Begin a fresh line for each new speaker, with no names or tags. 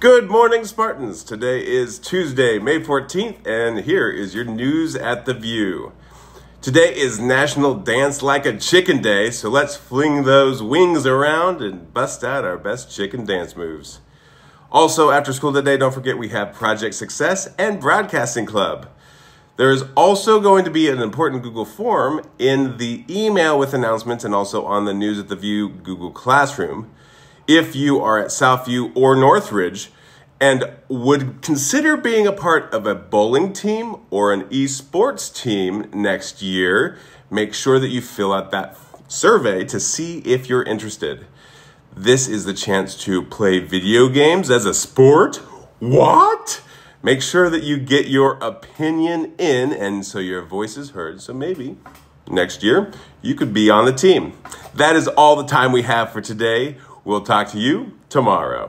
Good morning, Spartans. Today is Tuesday, May 14th, and here is your news at the View. Today is National Dance Like a Chicken Day, so let's fling those wings around and bust out our best chicken dance moves. Also, after school today, don't forget we have Project Success and Broadcasting Club. There is also going to be an important Google form in the email with announcements and also on the News at the View Google Classroom if you are at Southview or Northridge and would consider being a part of a bowling team or an esports team next year, make sure that you fill out that survey to see if you're interested. This is the chance to play video games as a sport. What? Make sure that you get your opinion in and so your voice is heard. So maybe next year you could be on the team. That is all the time we have for today. We'll talk to you tomorrow.